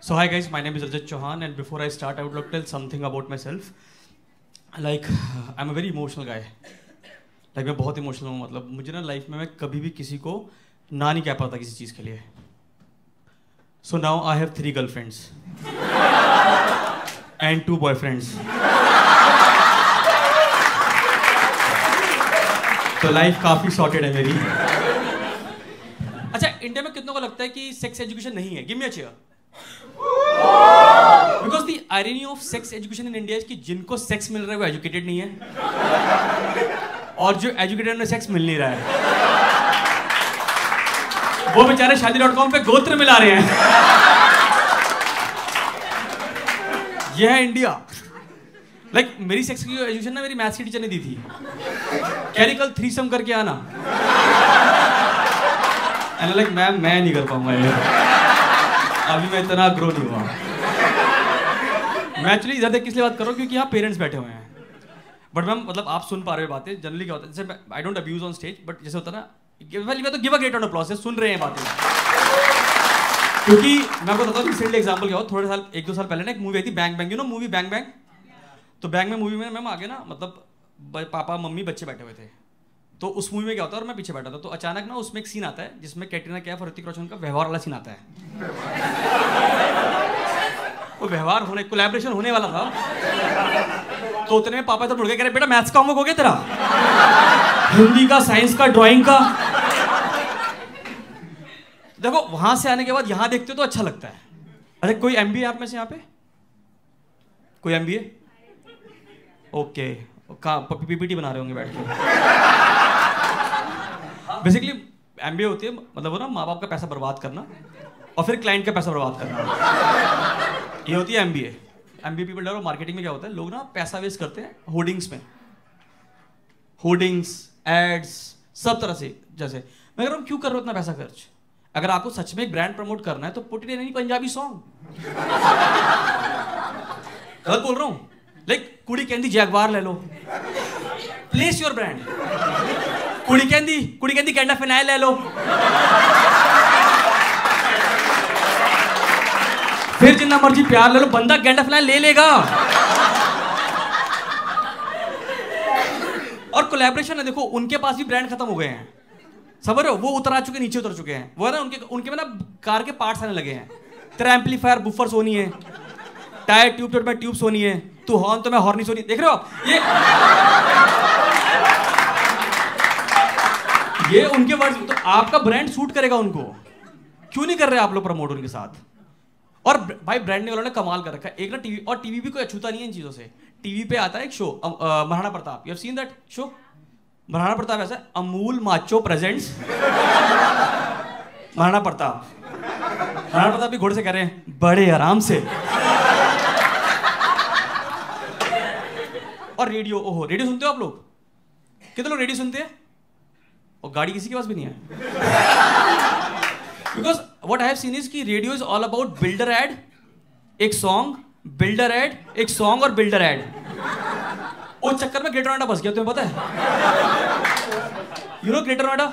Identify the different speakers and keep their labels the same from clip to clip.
Speaker 1: So hi guys, my name is Rajat Chauhan and before I start I would like to tell something about myself. Like I'm a very emotional guy. Like मैं बहुत emotional हूँ मतलब मुझे ना life में मैं कभी भी किसी को ना नहीं कह पाता किसी चीज़ के लिए। So now I have three girlfriends and two boyfriends तो लाइफ काफ़ी सॉर्टेड है मेरी। अच्छा इंडिया में कितनों को लगता है कि सेक्स एजुकेशन नहीं है? Give me a chair because the irony of sex education in India कि जिनको सेक्स मिल रहा है वो एजुकेटेड नहीं है। और जो एजुकेटेड सेक्स मिल नहीं रहा है। वो बेचारे शादी डॉट कॉम पे गोत्र मिला रहे हैं। यह है इंडिया लाइक like, मेरी सेक्स की एजुकेशन ना मेरी मैथ्स की टीचर ने दी थी। कह कल थ्री सम करके आना। एंड लाइक मैम मैं नहीं कर पाऊँगा ये। अभी मैं इतना ग्रो नहीं हुआ। मैं एक्चुअली इधर देख किस लिए बात कर रहा हूँ, क्योंकि यहाँ पेरेंट्स बैठे हुए हैं। बट मैम मतलब आप सुन पा रहे हो बातें जनरली क्या होता है, जैसे I don't abuse on stage but जैसे होता है ना मैं तो give a great on applause सुन रहे हैं बातें। क्योंकि मैं आपको बताता हूँ रिसेंटली एग्ज़ाम्पल क्या हो थोड़े साल, एक दो साल पहले ना एक मूवी आई थी bank bank you know movie bank bank तो बैंक में मूवी में मैम आगे ना मतलब पापा, मम्मी, बच्चे बैठे हुए थे। तो उस मूवी में क्या होता है और मैं पीछे बैठा था तो अचानक ना उसमें एक सीन आता है, जिसमें कैटरीना कैफ और ऋतिक रोशन का व्यवहार वाला सीन आता है। वो व्यवहार होने कोलैबोरेशन होने वाला था। तो उतने में पापा तो मुड़ गए कह रहे, बेटा मैथ्स का होमवर्क हो गया तेरा। हिंदी का साइंस का ड्राइंग का। देखो, वहाँ से आने के बाद यहाँ देखते हो तो अच्छा लगता है। अरे, कोई एम एमबीए आप में से यहाँ पे? कोई एमबीए ओके। पीपीटी बना रहे होंगे बैठ के। बेसिकली एमबीए होती है मतलब वो ना, माँ बाप का पैसा बर्बाद करना और फिर क्लाइंट का पैसा बर्बाद करना। ये होती है एमबीए एमबीए पीपल डर मार्केटिंग में क्या होता है? लोग ना पैसा वेस्ट करते हैं होर्डिंग्स में. होर्डिंग्स एड्स सब तरह से, जैसे। मैं कह रहा हूँ, क्यों कर रहे हो इतना पैसा खर्च? अगर आपको सच में एक ब्रांड प्रमोट करना है तो put it in Punjabi song गलत बोल रहा हूँ? लाइक कुड़ी कहती जैगवार ले लो. प्लेस योर ब्रांड कुड़ी कहती कुड़ी कहती कैंडा फिनाइल ले लो. फिर जितना मर्ज़ी प्यार ले लो, बंदा गेंडा फिनाइल ले लेगा। और कोलैबोरेशन है, देखो, उनके पास भी ब्रांड खत्म हो गए हैं। समझ रहे हो? वो उतर आ चुके नीचे उतर चुके हैं। वो है ना, उनके उनके में ना कार के पार्ट्स आने लगे हैं। तेरा एम्पलीफायर बुफर सोनी है। टायर ट्यूब ट्यूब में ट्यूब सोनी है। तू हॉर्न तो मैं हॉर्नी सोनी। देख रहे हो? ये ये उनके वर्ड तो आपका ब्रांड सूट करेगा उनको। क्यों नहीं कर रहे आप लोग प्रमोट उनके साथ? और भाई ब्रांडिंग वालों ने कमाल कर रखा है। एक ना टीवी, और टीवी भी कोई अछूता नहीं है इन चीज़ों से। टीवी पे आता है एक show Maharana Pratap. You have seen that show Maharana Pratap ऐसा अमूल माचो प्रेजेंट्स महाराणा प्रताप। महाराणा प्रताप भी घोड़े से कह रहे हैं, बड़े आराम से। और रेडियो ओहो रेडियो सुनते हो आप लोग? कितने लोग रेडियो सुनते हैं? और गाड़ी किसी के पास भी नहीं है। Because what I seen is की radio is all about builder ad एक सॉन्ग बिल्डर एड एक सॉन्ग और बिल्डर एड उस चक्कर में ग्रेटर नोएडा बस गया, तुम्हें पता है? Euro greater Noida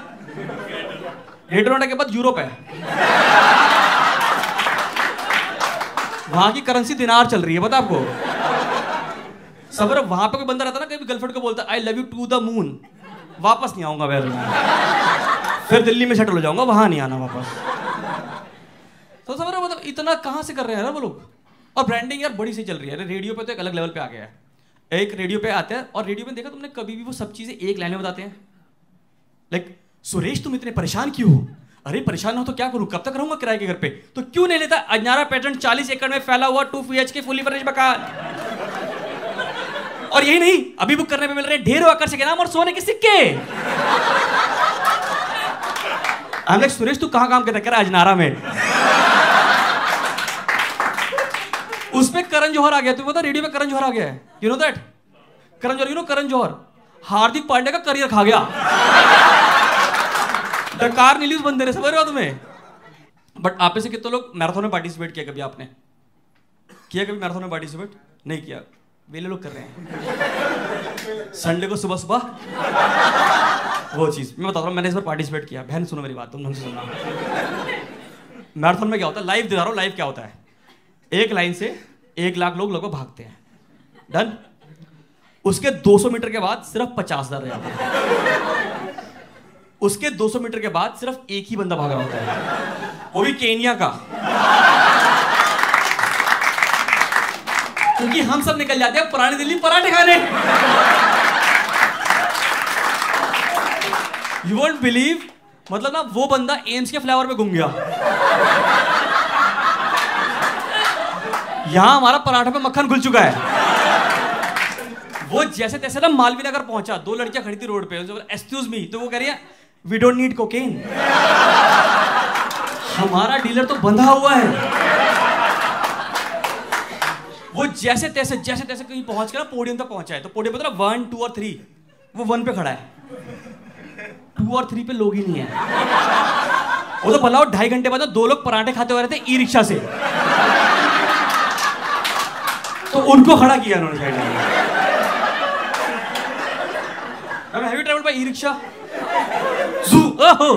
Speaker 1: greater Noida के बाद यूरोप है। वहाँ की करेंसी दिनार चल रही है, पता आपको? सबर वहाँ पे कोई बंदा रहता ना, कभी गर्लफ्रेंड को बोलता I love you to the moon वापस नहीं आऊँगा फिर दिल्ली में सेटल हो जाऊँगा, वहाँ नहीं आना वापस। तो सबर मतलब इतना कहाँ से कर रहे हैं ना वो लोग? और ब्रांडिंग यार बड़ी सी चल रही है। अरे रेडियो पे तो एक अलग लेवल पे आ गया है। एक रेडियो पे आते हैं और रेडियो में देखा तुमने कभी भी वो सब चीज़ें एक लाइन में बताते हैं? लाइक सुरेश तुम इतने परेशान क्यों हो? अरे परेशान हो तो क्या करूँ? कब तक रहूँगा किराए के घर पे? तो क्यों नहीं लेता? अजनारा पैटर्न 40 एकड़ में फैला हुआ two P K fully furnish मकान और यही नहीं, अभी बुक करने पे मिल रहे ढेरों आकर्षक नाम और सोने के सिक्के। सुरेश तू कहाँ काम करता कर अजनारा में। उसमें करण जौहर आ गया। तुम्हें पता रेडियो में करण जौहर आ गया है? You know that Karan Johar you know Karan Johar? Hardik Pandya का करियर खा गया। डकार नीली उस बंदे ने, समझ रहे हो तुम्हें? बट आप से कितने लोग मैराथन में पार्टिसिपेट किया कभी आपने? किया कभी मैराथन में पार्टिसिपेट नहीं किया। वेले लोग कर रहे हैं। संडे को सुबह सुबह? वो चीज़। मैं बता रहा हूँ, मैंने इस बार पार्टिसिपेट किया। बहन सुनो मेरी बात, तुम ढंग से सुनना। मैराथन में क्या होता है? लाइव दिखा रहा हूँ लाइव क्या होता है? एक लाइन से एक लाख लोग लगभग भागते हैं। डन उसके 200 मीटर के बाद सिर्फ़ पचास हज़ार रह जाते हैं। उसके 200 मीटर के बाद सिर्फ़ एक ही बंदा भाग रहा होता है। वो भी केनिया का। क्योंकि हम सब निकल जाते हैं पुरानी दिल्ली पराठे खाने। यू वोंट बिलीव मतलब ना, वो बंदा एम्स के फ्लावर में घूम गया। यहाँ हमारा पराठा पे मक्खन घुल चुका है। वो जैसे तैसे ना मालवीय नगर पहुँचा, दो लड़कियाँ खड़ी थी रोड पे एक्सक्यूज मी तो वो कह रही है वी डोंट नीड कोकेन हमारा डीलर तो बंधा हुआ है। वो जैसे तैसे जैसे तैसे कहीं पहुँच कर पोडियम तक पहुँचा है तो पोडियम पे वन टू और थ्री वो वन पे खड़ा है। टू और थ्री पे लोग ही नहीं है। वो तो भला ढाई घंटे बाद दो लोग पराठे खाते हुए रहे थे ई रिक्शा से। तो उनको खड़ा किया उन्होंने साइड में। Have you travelled by e rickshaw जू। ओहो।